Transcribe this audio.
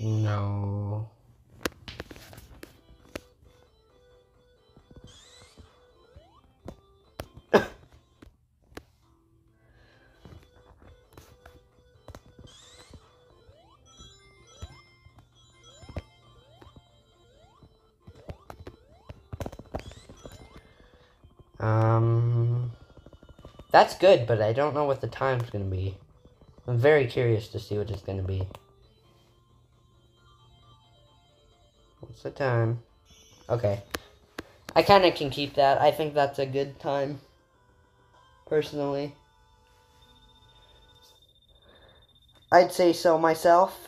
No. um, that's good, but I don't know what the time's gonna be. I'm very curious to see what it's gonna be. What's the time? Okay. I kind of can keep that. I think that's a good time. Personally. I'd say so myself.